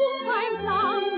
Oh my.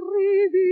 arrivi